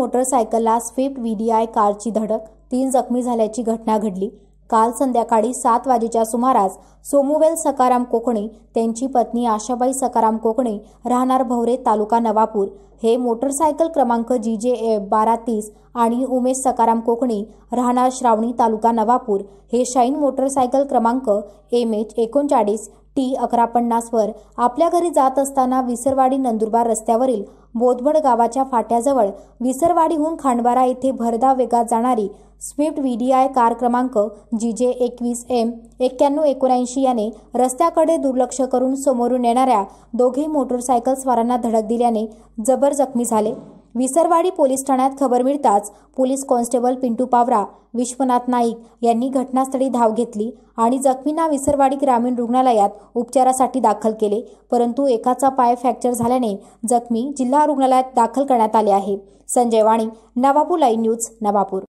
मोटरसायकलला Swift VDI कारची धडक तीन जखमी झाल्याची घटना घडली. काल संध्याकाळी सात वाजेच्या सुमारास सोमुवेल सकाराम कोकणे त्यांची पत्नी आशाबाई सकाराम कोकणे राहणार भवरे तालुका नवापूर. हे मोटरसायकल क्रमांक जी जे एफ बारा तीस आणि उमेश सकाराम कोकणे राहणार श्रावणी तालुका नवापूर. हे शाईन मोटरसायकल क्रमांक एम एच एकोणचाळीस टी अकरा पन्नासवर आपल्या घरी जात असताना विसरवाडी नंदुरबार रस्त्यावरील बोधवड गावाच्या फाट्याजवळ विसरवाडीहून खांडबारा येथे भरधाव वेगात जाणारी स्विफ्ट व्हीडीआय कार क्रमांक जी जे एकवीस एम एक्क्याण्णव एकोणऐंशी याने रस्त्याकडे दुर्लक्ष करून समोरून येणाऱ्या दोघे मोटरसायकल स्वारांना धडक दिल्याने जबर जखमी झाले. विसरवाडी पोलीस ठाण्यात खबर मिळताच पोलीस कॉन्स्टेबल पिंटू पावरा विश्वनाथ नाईक यांनी घटनास्थळी धाव घेतली आणि जखमींना विसरवाडी ग्रामीण रुग्णालयात उपचारासाठी दाखल केले. परंतु एकाचा पाय फ्रॅक्चर झाल्याने जखमी जिल्हा रुग्णालयात दाखल करण्यात आले आहे. Sanjay Vani Navapur live news Navapur.